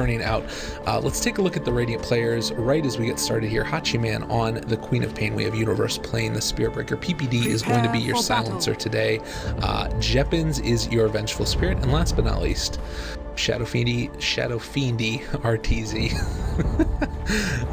turning out. Uh, let's take a look at the Radiant players right as we get started here. Hachiman on the Queen of Pain. We have Universe playing the Spirit Breaker. PPD is going to be your silencer today. Uh, Jeppins is your Vengeful Spirit. And last but not least, Shadow Fiendy, Shadow Fiendy RTZ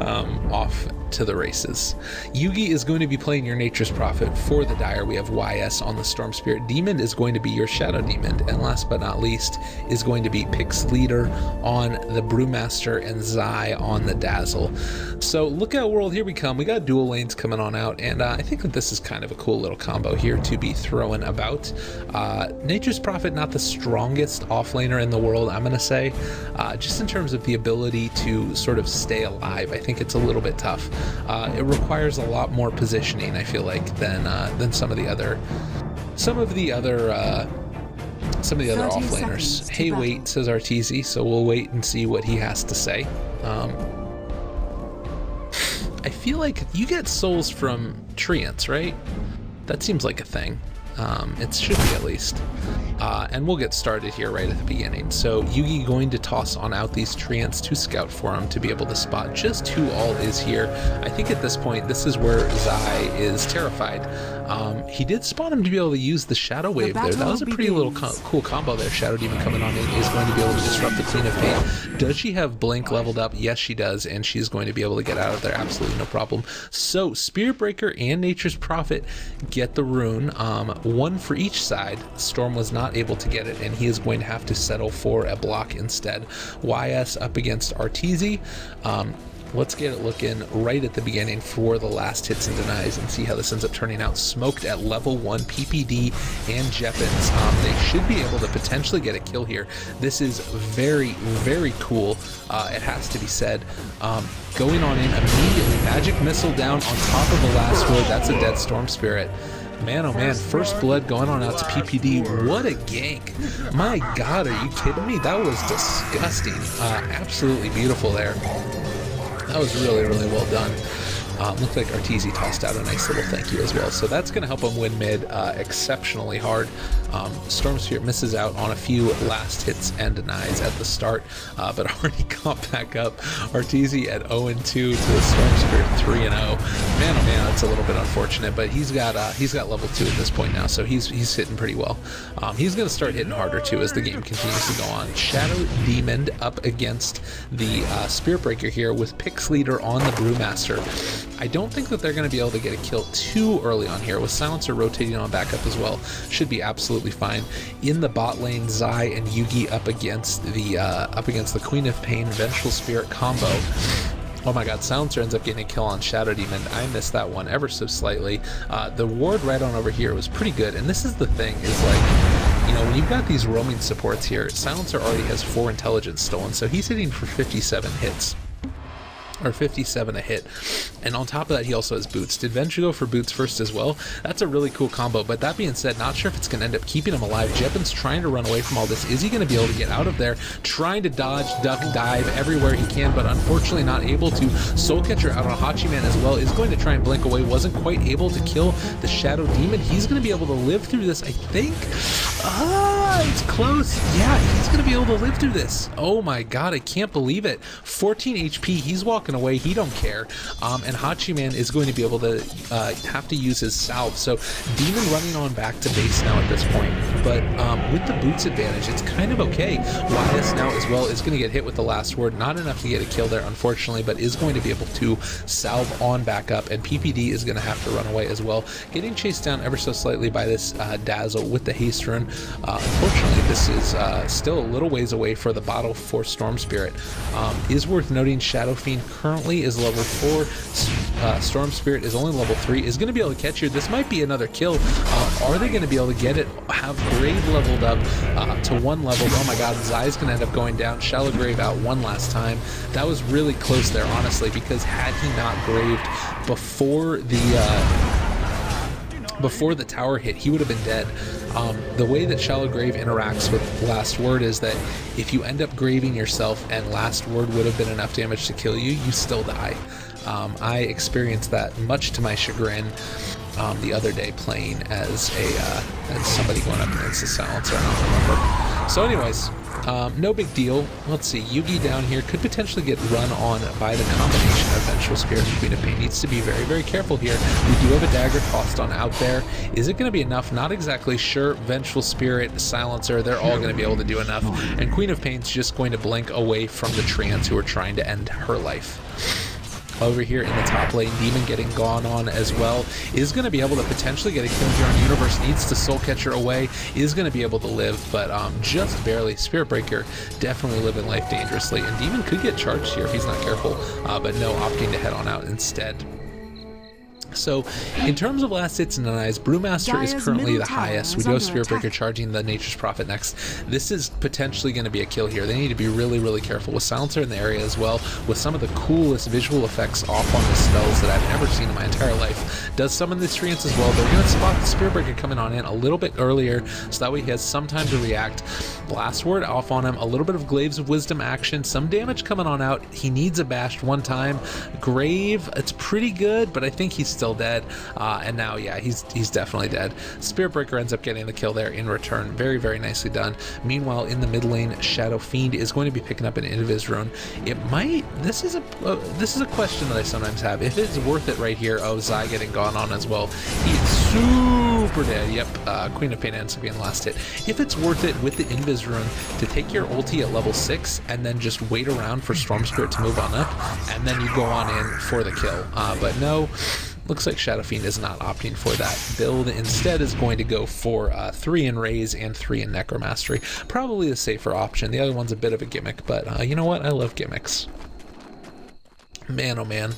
um, off to the races. Yugi is going to be playing your Nature's Prophet for the Dire. We have YS on the Storm Spirit. Demon is going to be your Shadow Demon. And last but not least is going to be Pix Leader on the Brewmaster and Zai on the Dazzle. So look out world, here we come. We got dual lanes coming on out and uh, I think that this is kind of a cool little combo here to be throwing about. Uh, Nature's Prophet, not the strongest offlaner in the world, I'm going to say. Uh, just in terms of the ability to sort of stay alive, I think it's a little bit tough. Uh, it requires a lot more positioning, I feel like, than uh, than some of the other some of the other uh, some of the other offlaners. Hey, battle. wait, says Arteezy, so we'll wait and see what he has to say. Um, I feel like you get souls from treants, right? That seems like a thing. Um, it should be at least. Uh, and we'll get started here right at the beginning. So Yugi going to toss on out these treants to scout for him to be able to spot just who all is here. I think at this point, this is where Zai is terrified. Um, he did spot him to be able to use the Shadow Wave the there. That was a pretty begins. little co cool combo there. Shadow Demon coming on in is going to be able to disrupt the Queen of Pain. Does she have Blink leveled up? Yes, she does, and she's going to be able to get out of there absolutely no problem. So Spirit Breaker and Nature's Prophet get the rune, um, one for each side. Storm was not able to get it, and he is going to have to settle for a block instead. YS up against Arteezy. Um, let's get it looking right at the beginning for the last hits and denies and see how this ends up turning out. Smoked at level 1 PPD and Jeppins. Um, they should be able to potentially get a kill here. This is very, very cool, uh, it has to be said. Um, going on in immediately, Magic Missile down on top of the last word. That's a dead Storm Spirit. Man, oh man, first blood going on out to PPD. What a gank. My god, are you kidding me? That was disgusting. Uh, absolutely beautiful there. That was really, really well done. Um, looks like Arteezy tossed out a nice little thank you as well. So that's going to help him win mid uh, exceptionally hard. Um, Storm Spirit misses out on a few last hits and denies at the start, uh, but already caught back up. Arteezy at 0 and 2 to the Storm Spirit 3 and 0. Man, oh man, that's a little bit unfortunate, but he's got uh, he's got level two at this point now, so he's he's hitting pretty well. Um, he's going to start hitting harder too as the game continues to go on. Shadow Demon up against the uh, Spirit Breaker here with Pix Leader on the Brewmaster. I don't think that they're going to be able to get a kill too early on here. With Silencer rotating on backup as well, should be absolutely fine. In the bot lane, Zai and Yugi up against the uh, up against the Queen of Pain Vengeful Spirit combo. Oh my god, Silencer ends up getting a kill on Shadow Demon. I missed that one ever so slightly. Uh, the ward right on over here was pretty good, and this is the thing, is like, you know, when you've got these roaming supports here, Silencer already has 4 intelligence stolen, so he's hitting for 57 hits or 57 a hit. And on top of that, he also has boots. Did Venture go for boots first as well? That's a really cool combo. But that being said, not sure if it's going to end up keeping him alive. Jeppin's trying to run away from all this. Is he going to be able to get out of there? Trying to dodge, duck, dive everywhere he can, but unfortunately not able to. Soul Catcher out on Hachiman as well is going to try and blink away. Wasn't quite able to kill the Shadow Demon. He's going to be able to live through this, I think. Uh, It's close. Yeah, he's going to be able to live through this. Oh my god, I can't believe it. 14 HP. He's walking away. He don't care. Um, and Hachiman is going to be able to uh, have to use his salve. So Demon running on back to base now at this point. But um, with the boots advantage, it's kind of okay. YS now as well is going to get hit with the last word. Not enough to get a kill there, unfortunately, but is going to be able to salve on back up. And PPD is going to have to run away as well. Getting chased down ever so slightly by this uh, Dazzle with the haste. Uh, unfortunately, this is uh, still a little ways away for the bottle for Storm Spirit. Um, is worth noting Shadow Fiend currently is level 4. Uh, Storm Spirit is only level 3. Is going to be able to catch you. This might be another kill. Uh, are they going to be able to get it? Have Grave leveled up uh, to one level. Oh my god, Zai's going to end up going down. Shallow Grave out one last time. That was really close there, honestly, because had he not graved before the uh, before the tower hit, he would have been dead. Um, the way that Shallow Grave interacts with Last Word is that if you end up graving yourself and Last Word would have been enough damage to kill you, you still die. Um, I experienced that much to my chagrin um, the other day playing as a uh, as somebody going up against the silencer. I don't remember. So, anyways, Um, no big deal. Let's see. Yugi down here could potentially get run on by the combination of Vengeful Spirit and Queen of Pain. Needs to be very, very careful here. We do have a dagger tossed on out there. Is it going to be enough? Not exactly sure. Vengeful Spirit, Silencer, they're all going to be able to do enough. And Queen of Pain's just going to blink away from the Treants who are trying to end her life over here in the top lane. Demon getting gone on as well. Is going to be able to potentially get a kill here on Universe. Needs to Soul Catcher away. Is going to be able to live, but um, just barely. Spirit Breaker definitely living life dangerously. And Demon could get charged here if he's not careful, uh, but no, opting to head on out instead. So, in terms of last hits and denies, Brewmaster is currently the highest. We do have Spirit Breaker charging the Nature's Prophet next. This is potentially going to be a kill here. They need to be really, really careful with Silencer in the area as well, with some of the coolest visual effects off on the spells that I've ever seen in my entire life. Does summon the Treants as well. They're going to spot the Spirit Breaker coming on in a little bit earlier, so that way he has some time to react. Last Word off on him, a little bit of Glaives of Wisdom action, some damage coming on out. He needs a bashed one time. Grave, it's pretty good, but I think he's still dead. Uh, and now, yeah, he's he's definitely dead. Spirit Breaker ends up getting the kill there in return. Very, very nicely done. Meanwhile, in the mid lane, Shadow Fiend is going to be picking up an Invis rune. It might. This is a uh, this is a question that I sometimes have. If it's worth it right here. Oh, Zai getting gone on as well. He's super dead. Yep. Uh, Queen of Pain ends up being last hit. If it's worth it with the Invis rune to take your ulti at level six and then just wait around for Storm Spirit to move on up, and then you go on in for the kill. Uh, but no. Looks like Shadow Fiend is not opting for that build. Instead is going to go for uh, 3 in Raze and 3 in Necromastery. Probably the safer option. The other one's a bit of a gimmick, but uh, you know what? I love gimmicks. Man, oh man.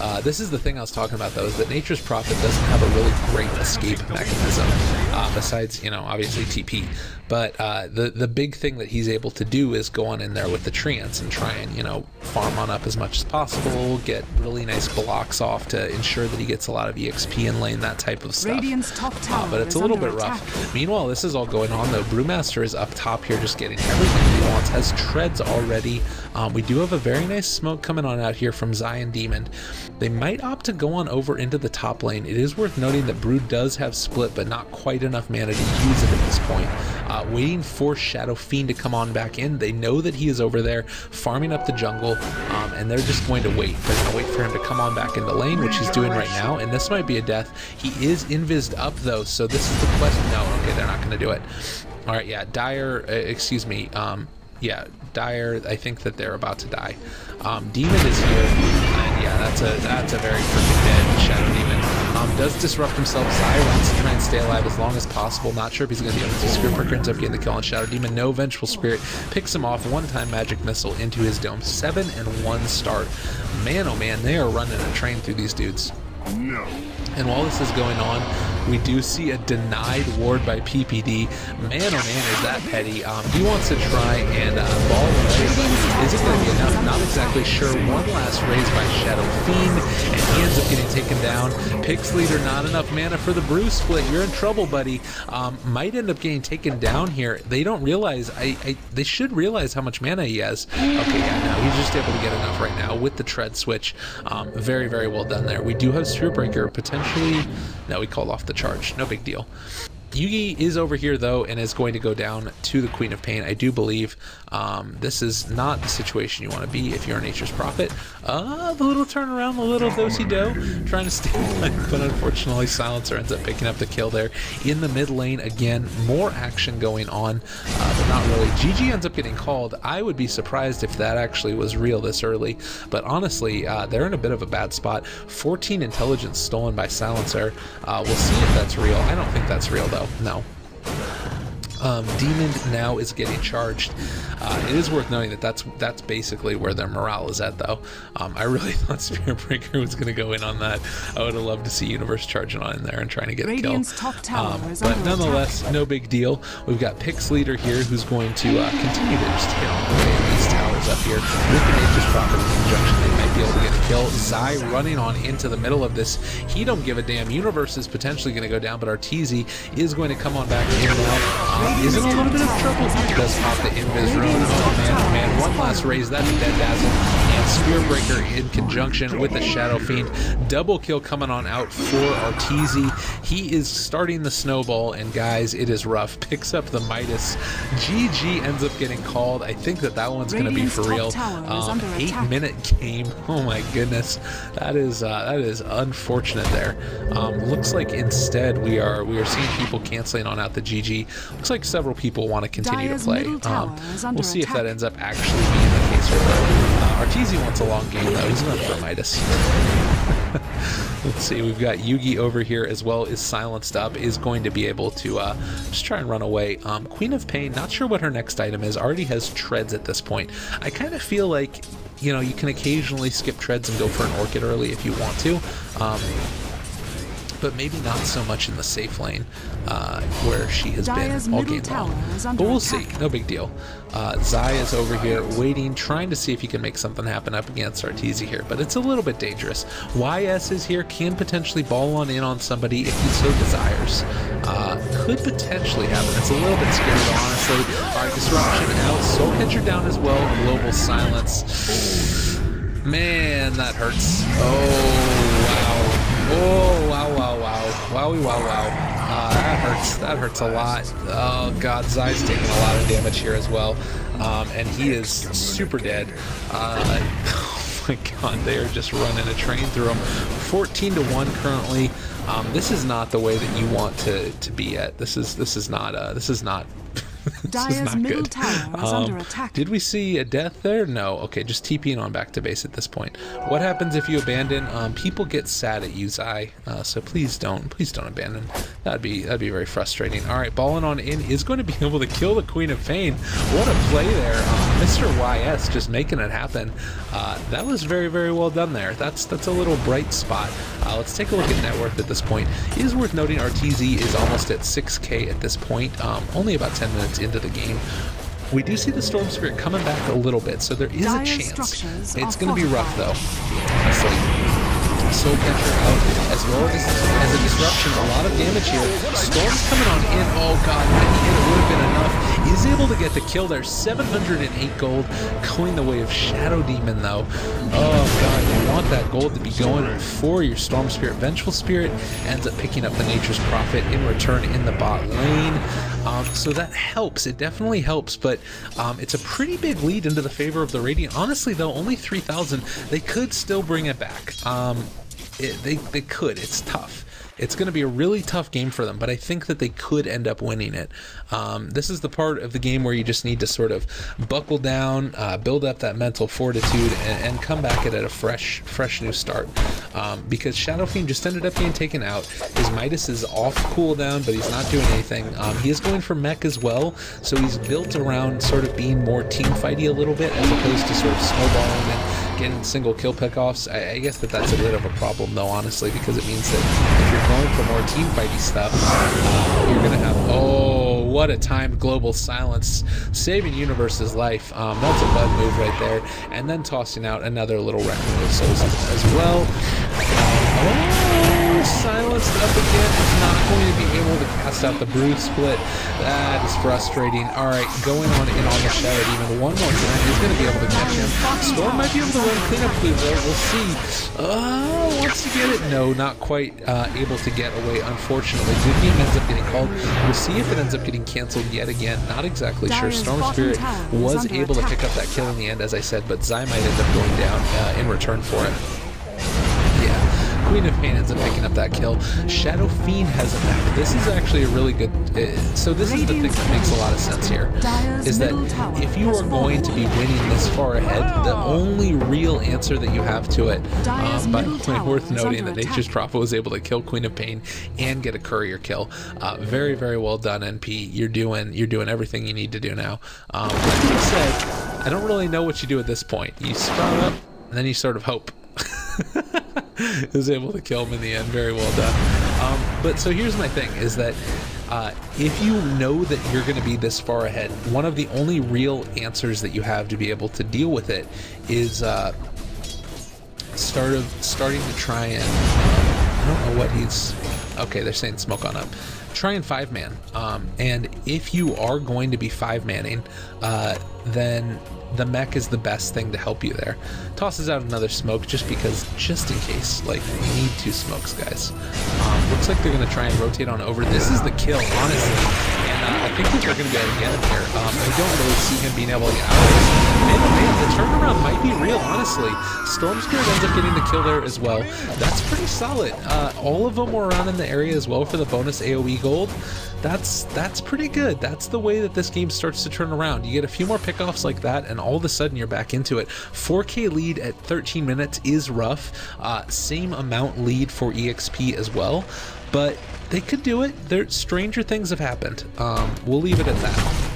Uh, this is the thing I was talking about, though, is that Nature's Prophet doesn't have a really great escape mechanism, uh, besides, you know, obviously TP. But uh, the the big thing that he's able to do is go on in there with the treants and try and you know farm on up as much as possible, get really nice blocks off to ensure that he gets a lot of exp in lane, that type of stuff. Uh, but it's a little bit rough. Meanwhile, this is all going on though. Brewmaster is up top here, just getting everything Has treads already. Um, we do have a very nice smoke coming on out here from Zion Demon. They might opt to go on over into the top lane. It is worth noting that Brew does have split, but not quite enough mana to use it at this point uh, waiting for Shadow Fiend to come on back in. They know that he is over there farming up the jungle, um, and they're just going to wait. They're going to wait for him to come on back into lane, which he's doing right now, and this might be a death. He is invised up, though, so this is the question. No, okay, they're not going to do it. All right, yeah, Dire, uh, excuse me, um, yeah, Dire, I think that they're about to die. Um, Demon is here, and yeah, that's a that's a very freaking dead Shadow Demon. Um, does disrupt himself. Zai wants to try and stay alive as long as possible. Not sure if he's going to be able to. Spirit Breaker ends up getting the kill on Shadow Demon. No Vengeful Spirit picks him off. One-time magic missile into his dome. Seven and one start. Man, oh man, they are running a train through these dudes. No. And while this is going on, we do see a denied ward by PPD. Man, oh man, is that petty. Um, he wants to try and uh, ball Sure. One last raze by Shadow Fiend, and he ends up getting taken down. Pix leader, not enough mana for the Brew split. You're in trouble, buddy. Um, might end up getting taken down here. They don't realize. I, I, They should realize how much mana he has. Okay, yeah, no, he's just able to get enough right now with the tread switch. Um, very, very well done there. We do have Spirit Breaker potentially. No, we called off the charge. No big deal. Yugi is over here though and is going to go down to the Queen of Pain. I do believe um, this is not the situation you want to be if you're Nature's Prophet. Uh, the little turnaround, the little do-si-do, trying to stay alive, but unfortunately Silencer ends up picking up the kill there. In the mid lane, again, more action going on, uh, but not really. GG ends up getting called. I would be surprised if that actually was real this early, but honestly, uh, they're in a bit of a bad spot. 14 intelligence stolen by Silencer. Uh, we'll see if that's real. I don't think that's real though. No. Um, Demon now is getting charged. Uh, it is worth noting that that's that's basically where their morale is at, though. Um, I really thought Spirit Breaker was going to go in on that. I would have loved to see Universe charging on in there and trying to get Radiant's a kill. Top tower um, but nonetheless, attack. no big deal. We've got Pix Leader here who's going to uh, continue to just hit on the towers up here with the Nature's Prophet conjunction. They might be able to get a kill. Zai running on into the middle of this. He don't give a damn. Universe is potentially going to go down, but Arteezy is going to come on back here now. Um, is in a little bit of trouble. Does pop the invis rune. Oh man, oh man, one last raze. That's dead dazzle and Spirit Breaker in conjunction with the Shadow Fiend. Double kill coming on out for Arteezy. He is starting the snowball, and guys, it is rough. Picks up the Midas. GG ends up getting called. I think that that one's going to be for real. Um, eight minute game. Oh my goodness, that is uh, that is unfortunate there. Um, looks like instead we are we are seeing people canceling on out the GG. Looks like several people want to continue Dire's to play. Um, we'll see attack. if that ends up actually being the case or not. Arteezy wants a long game though. He's going for Midas. Let's see, we've got Yugi over here as well is silenced up, is going to be able to uh, just try and run away. Um, Queen of Pain, not sure what her next item is, already has treads at this point. I kind of feel like, you know, you can occasionally skip treads and go for an Orchid early if you want to. Um, but maybe not so much in the safe lane uh, where she has Dire's been all game long. But we'll attack. see. No big deal. Uh, Zai is over here waiting, trying to see if he can make something happen up against Arteezy here, but it's a little bit dangerous. YS is here, can potentially ball on in on somebody if he so desires. Uh, could potentially happen. It's a little bit scary, honestly. All right, disruption out. Soul Catcher down as well. Global silence. Man, that hurts. Oh. Oh, wow, wow, wow. Wowie, wow, wow. Uh, that hurts. That hurts a lot. Oh, God. Zai's taking a lot of damage here as well. Um, and he is super dead. Uh, oh, my God. They are just running a train through him. 14 to 1 currently. Um, this is not the way that you want to, to be at. This is this is not uh, this is not Dire's middle good. tower is um, under attack. Did we see a death there? No. Okay, just TPing on back to base at this point. What happens if you abandon? Um, people get sad at you, Zai. Uh, so please don't, please don't abandon. That'd be that'd be very frustrating. All right, balling on in is going to be able to kill the Queen of Pain. What a play there, um, Mr. YS, just making it happen. Uh, that was very very well done there. That's that's a little bright spot. Uh, let's take a look at net worth at this point. It is worth noting Arteezy is almost at 6k at this point. Um, only about 10 minutes into the game. We do see the Storm Spirit coming back a little bit, so there is a chance. It's going to be rough, though. Soul Catcher out, as well as, as a disruption. A lot of damage here. Storm's coming on in. Oh god, he would have been enough. Is able to get the kill there. 708 gold, going the way of Shadow Demon though. Oh god, you want that gold to be going for your Storm Spirit. Vengeful Spirit ends up picking up the Nature's Prophet in return in the bot lane. Um, so that helps. It definitely helps, but um, it's a pretty big lead into the favor of the Radiant. Honestly, though, only 3,000. They could still bring it back. Um, it, they, they could. It's tough. It's going to be a really tough game for them, but I think that they could end up winning it. Um, this is the part of the game where you just need to sort of buckle down, uh, build up that mental fortitude, and, and, come back at it at a fresh, fresh new start. Um, because Shadow Fiend just ended up being taken out. His Midas is off cooldown, but he's not doing anything. Um, he is going for mech as well, so he's built around sort of being more team fighty a little bit as opposed to sort of snowballing and getting single kill pickoffs. I, I, guess that that's a bit of a problem though, honestly, because it means that if you're going for more team fighty stuff, you're gonna have oh what a timed global silence, saving Universe's life. Um, that's a bud move right there, and then tossing out another little Reckoning of Souls as well. oh, silenced up again. Is not going to be able to cast out the Brew Split. That is frustrating. All right, going on in on the Shadow Demon one more time. He's going to be able to catch him. Storm might be able to run cleanup clues though. We'll see. Uh, wants to get it? No, not quite uh, able to get away, unfortunately. Good game ends up getting called. We'll see if it ends up getting canceled yet again. Not exactly sure. Storm Spirit was able to pick up that kill in the end, as I said, but Zai might end up going down uh, in return for it. Queen of Pain ends up picking up that kill. Shadow Fiend has a back. This is actually a really good. Uh, so this is the thing that makes a lot of sense here, is that if you are going to be winning this far ahead, the only real answer that you have to it, um, by the worth noting that Nature's Prophet was able to kill Queen of Pain and get a courier kill. Uh, very very well done, NP. You're doing you're doing everything you need to do now. Um, like you said, I don't really know what you do at this point. You sprout up, and then you sort of hope. is able to kill him in the end. Very well done. Um, but so here's my thing: is that uh, if you know that you're going to be this far ahead, one of the only real answers that you have to be able to deal with it is uh, start of starting to try and I don't know what he's. Okay, they're saying smoke on up. Try and five man. Um, and if you are going to be five manning, uh, then the mech is the best thing to help you there. Tosses out another smoke just because, just in case. Like, we need two smokes, guys. Um, looks like they're going to try and rotate on over. This is the kill, honestly. And I think that they're going to be able to get him here. Um, I don't really see him being able to get out of this. Oh man, the turnaround might be real, honestly. Storm Spirit ends up getting the kill there as well. That's pretty solid. Uh, all of them were around in the area as well for the bonus AoE gold that's that's pretty good. That's the way that this game starts to turn around. You get a few more pickoffs like that, and all of a sudden you're back into it. 4K lead at 13 minutes is rough. Uh, same amount lead for EXP as well, but they could do it. There, stranger things have happened. Um, we'll leave it at that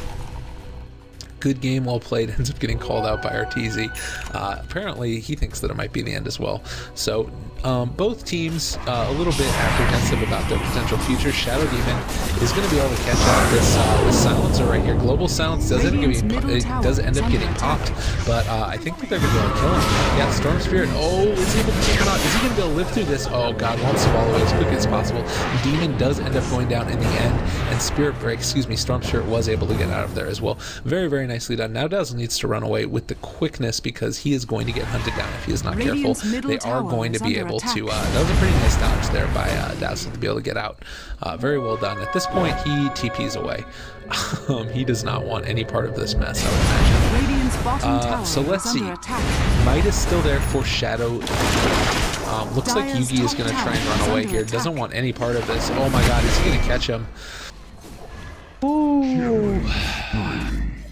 good game, well played, ends up getting called out by Arteezy. Uh, apparently, he thinks that it might be the end as well. So, um, both teams uh, a little bit apprehensive about their potential future. Shadow Demon is going to be able to catch out this, uh, this silencer right here. Global Silence does end, up it does end up getting popped, but uh, I think that they're going to be able to kill him. Yeah, Storm Spirit. Oh, is he able to take him out? Is he going to be able to live through this? Oh, God, wants to follow as quickly as possible. Demon does end up going down in the end, and Spirit Break, excuse me, Storm Spirit was able to get out of there as well. Very, very nicely done. Now Dazzle needs to run away with the quickness because he is going to get hunted down if he is not Radiant's careful. They are going to be able attack. to. Uh, that was a pretty nice dodge there by uh, Dazzle to be able to get out. Uh, very well done. At this point, he TPs away. um, he does not want any part of this mess, I would imagine. Uh, so let's see. Midas still there for Shadow. Um, looks like Yugi is going to try and run away here. Doesn't want any part of this. Oh my god, is he going to catch him? Ooh.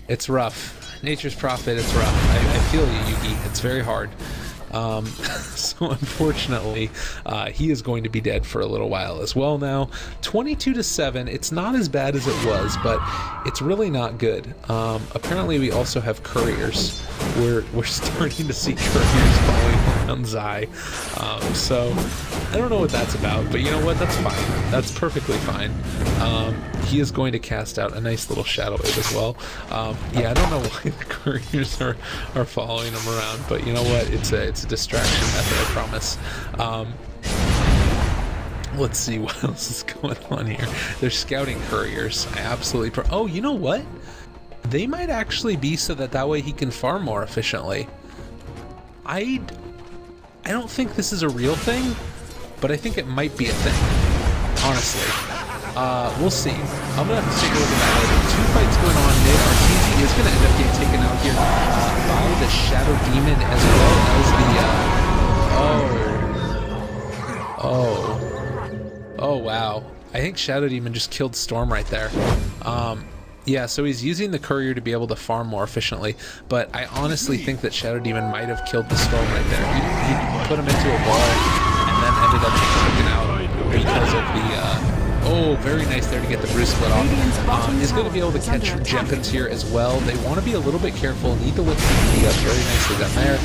It's rough. Nature's prophet, it's rough. I, I feel you, Yugi. It's very hard. Um, so unfortunately, uh, he is going to be dead for a little while as well now. 22 to 7. It's not as bad as it was, but it's really not good. Um, apparently, we also have couriers. We're, we're starting to see couriers Zai. Um, so I don't know what that's about, but you know what? That's fine. That's perfectly fine. Um, he is going to cast out a nice little shadow wave as well. Um, yeah, I don't know why the couriers are, are following him around, but you know what? It's a, it's it's a distraction method, I promise. Um, let's see what else is going on here. They're scouting couriers. I absolutely. oh, you know what? They might actually be so that that way he can farm more efficiently. I, I don't think this is a real thing, but I think it might be a thing. Honestly, uh, we'll see. I'm gonna have to take a look at that later. Two fights going on mid. Arteezy is gonna end up getting taken out here uh, by the Shadow Demon as well as the. Uh, oh. Oh. Oh wow. I think Shadow Demon just killed Storm right there. Um, yeah, so he's using the courier to be able to farm more efficiently, but I honestly think that Shadow Demon might have killed the Storm right there. He, he put him into a ball and then ended up taken out because of the uh, Oh, very nice there to get the bruise split off. Um, is going to be able to catch Jenkins here as well. They want to be a little bit careful. Need to lift the up very nicely done there.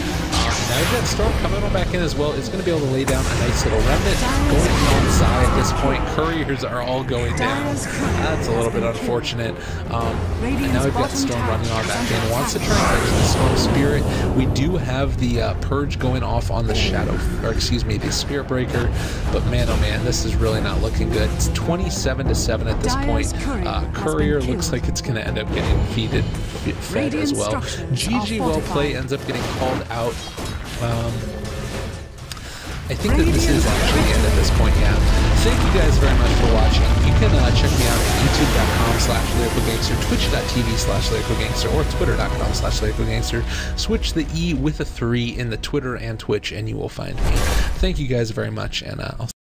Now you've got Storm coming on back in as well. Is going to be able to lay down a nice little remnant. Going on side at this point. Couriers are all going down. That's a little bit unfortunate. Um, and now we've got Storm running on back in. Wants to try and catch the Storm Spirit. We do have the uh, Purge going off on the Shadow, or excuse me, the Spirit Breaker. But man, oh man, this is really not looking good. It's 27 to 7 at this point. Uh, Courier looks like it's going to end up getting feeded, fed as well. GG well play ends up getting called out. Um, I think that this is actually it at this point, yeah. Thank you guys very much for watching. You can uh, check me out at youtube.com slash lyricalgangster, twitch.tv slash lyricalgangster, or twitter.com slash lyricalgangster. Switch the E with a 3 in the Twitter and Twitch, and you will find me. Thank you guys very much, and uh, I'll